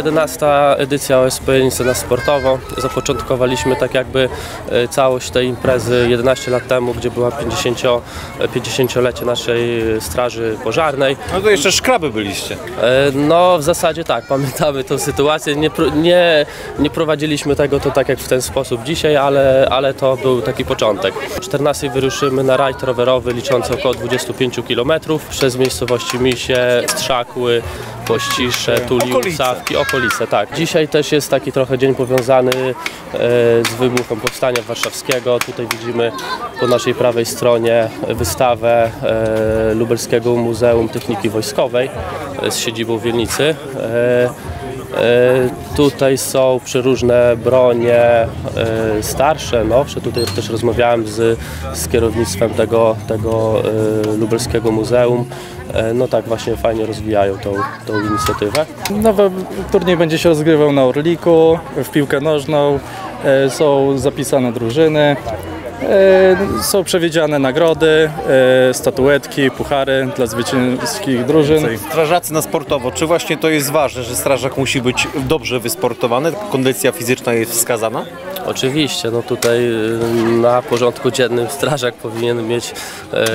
11 edycja OSP Scena Sportowo. Zapoczątkowaliśmy tak jakby e, całość tej imprezy 11 lat temu, gdzie była 50, e, 50-lecie naszej Straży Pożarnej. No to jeszcze szkraby byliście. E, No w zasadzie tak, pamiętamy tę sytuację. Nie, nie, nie prowadziliśmy tego to tak jak w ten sposób dzisiaj, ale, ale to był taki początek. O 14 wyruszymy na rajd rowerowy liczący około 25 km przez miejscowości Misie, Strzakły, Pościsze, Tulił, Okolice. Sawki, okolice. Tak. Dzisiaj też jest taki trochę dzień powiązany e, z wybuchem Powstania Warszawskiego. Tutaj widzimy po naszej prawej stronie wystawę e, Lubelskiego Muzeum Techniki Wojskowej e, z siedzibą w Wielnicy. E, Tutaj są przeróżne bronie e, starsze, nowsze. Tutaj też rozmawiałem z, z kierownictwem tego, tego e, lubelskiego muzeum. No tak właśnie fajnie rozwijają tą, tą inicjatywę. Nowy turniej będzie się rozgrywał na Orliku, w piłkę nożną. Są zapisane drużyny. E, Są przewidziane nagrody, e, statuetki, puchary dla zwycięskich drużyn. Strażacy na sportowo, czy właśnie to jest ważne, że strażak musi być dobrze wysportowany, kondycja fizyczna jest wskazana? Oczywiście, no tutaj y, na porządku dziennym strażak powinien mieć e,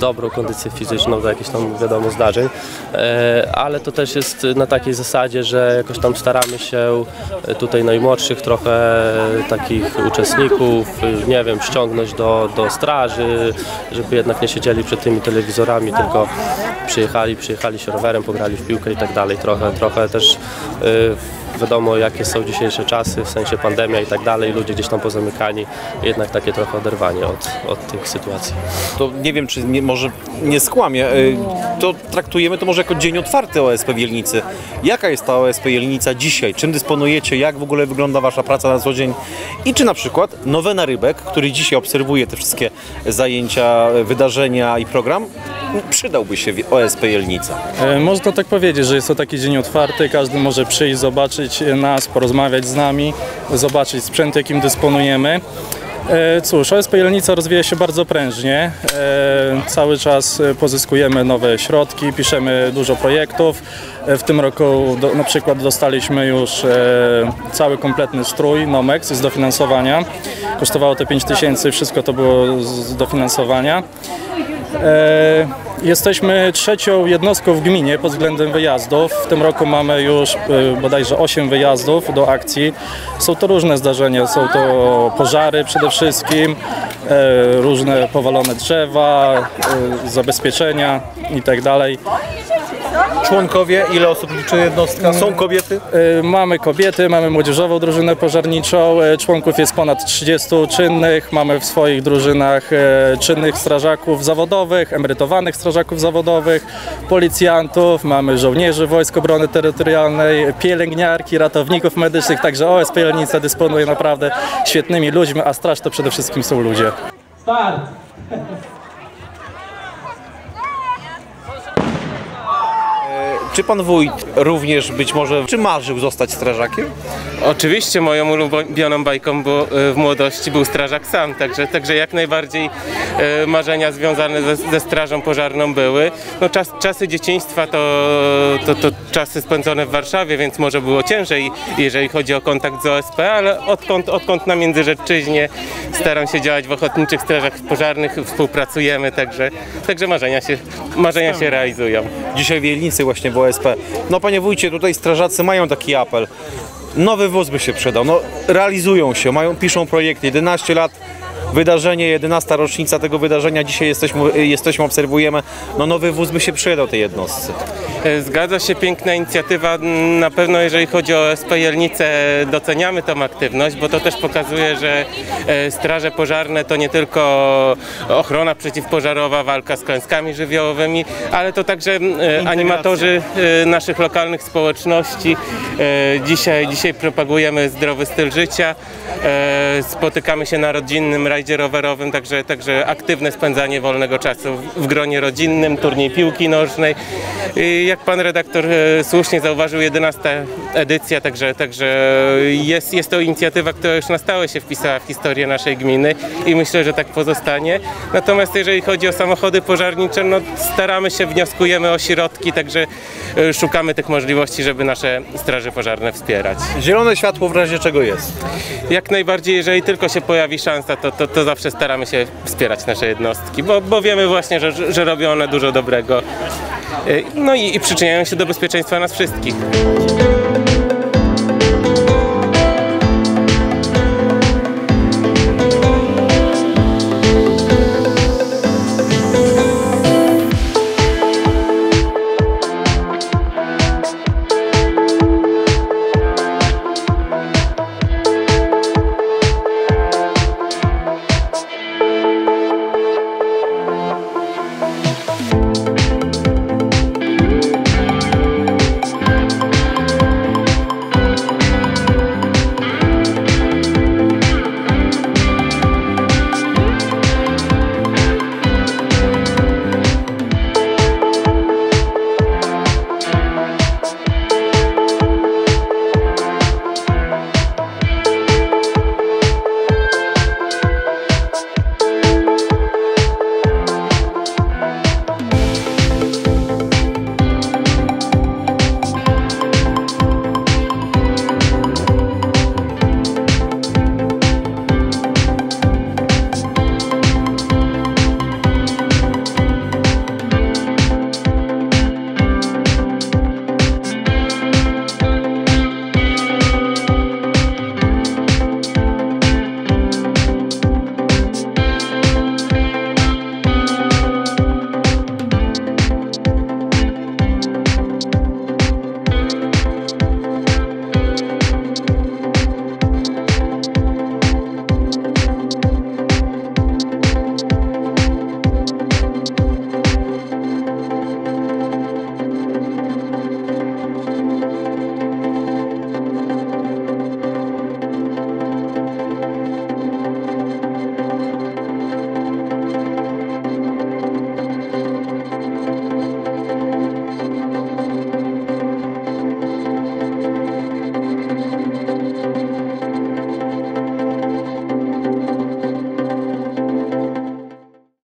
dobrą kondycję fizyczną do jakichś tam wiadomo zdarzeń, e, ale to też jest na takiej zasadzie, że jakoś tam staramy się e, tutaj najmłodszych trochę takich uczestników, y, nie wiem, ściągnąć do, do straży, żeby jednak nie siedzieli przed tymi telewizorami, tylko przyjechali, przyjechali się rowerem, pograli w piłkę i tak dalej. Trochę, trochę też y, wiadomo jakie są dzisiejsze czasy, w sensie pandemia i tak dalej, ludzie gdzieś tam pozamykani, jednak takie trochę oderwanie od, od tych sytuacji. To nie wiem, czy nie, może nie skłamię, y, to traktujemy to może jako dzień otwarty OSP Wielnicy. Jaka jest ta OSP Wielnica dzisiaj? Czym dysponujecie? Jak w ogóle wygląda Wasza praca na co dzień? I czy na przykład Nowena Rybek, który dzisiaj obserwuje te wszystkie zajęcia, wydarzenia i program, przydałby się w OSP Wielnica? E, Można tak powiedzieć, że jest to taki dzień otwarty, każdy może przyjść, zobaczyć nas, porozmawiać z nami, zobaczyć sprzęt, jakim dysponujemy. E, Cóż, OSP Jelnica rozwija się bardzo prężnie. E, Cały czas pozyskujemy nowe środki, piszemy dużo projektów. E, W tym roku do, na przykład dostaliśmy już cały kompletny strój Nomex z dofinansowania. Kosztowało to 5 tysięcy, wszystko to było z dofinansowania. Jesteśmy trzecią jednostką w gminie pod względem wyjazdów. W tym roku mamy już e, bodajże 8 wyjazdów do akcji. Są to różne zdarzenia, są to pożary przede wszystkim, e, różne powalone drzewa, e, zabezpieczenia itd. Członkowie, ile osób liczy jednostka? Są kobiety? E, Mamy kobiety, mamy młodzieżową drużynę pożarniczą, e, członków jest ponad 30 czynnych, mamy w swoich drużynach e, czynnych strażaków zawodowych, emerytowanych strażaków zawodowych, policjantów, mamy żołnierzy Wojsk Obrony Terytorialnej, pielęgniarki, ratowników medycznych, także OSP Jelnica dysponuje naprawdę świetnymi ludźmi, a straż to przede wszystkim są ludzie. Start! Czy pan wójt również być może, czy marzył zostać strażakiem? Oczywiście moją ulubioną bajką e, w młodości był strażak sam, także, także jak najbardziej e, marzenia związane ze, ze strażą pożarną były. No, czas, czasy dzieciństwa to, to, to czasy spędzone w Warszawie, więc może było ciężej, jeżeli chodzi o kontakt z OSP, ale odkąd, odkąd na Międzyrzecczyźnie staram się działać w Ochotniczych Strażach Pożarnych, współpracujemy, także, także marzenia, się, marzenia się realizują. Dzisiaj w Jelnicy właśnie w OSP. No panie wójcie, tutaj strażacy mają taki apel. Nowy wóz by się przydał. No realizują się, mają, piszą projekty. 11 lat wydarzenie, 11 rocznica tego wydarzenia. Dzisiaj jesteśmy, jesteśmy obserwujemy. No nowy wóz by się przydał tej jednostce. E, Zgadza się, piękna inicjatywa. Na pewno jeżeli chodzi o SP Jelnice doceniamy tą aktywność, bo to też pokazuje, że e, straże pożarne to nie tylko ochrona przeciwpożarowa, walka z klęskami żywiołowymi, ale to także e, animatorzy naszych lokalnych społeczności. Dzisiaj, dzisiaj propagujemy zdrowy styl życia, spotykamy się na rodzinnym rajdzie rowerowym, także, także aktywne spędzanie wolnego czasu w gronie rodzinnym, turniej piłki nożnej. I jak pan redaktor e, słusznie zauważył, 11 edycja, także, także jest, jest to inicjatywa, która już na stałe się wpisała w historię naszej gminy i myślę, że tak pozostanie. Natomiast jeżeli chodzi o samochody pożarnicze, no staramy się, wnioskujemy o środki, także e, szukamy tych możliwości, żeby nasze straże pożarne wspierać. Zielone światło w razie czego jest. Jak najbardziej, jeżeli tylko się pojawi szansa, to, to, to zawsze staramy się wspierać nasze jednostki, bo, bo wiemy właśnie, że, że robią one dużo dobrego. No i, i przyczyniają się do bezpieczeństwa nas wszystkich.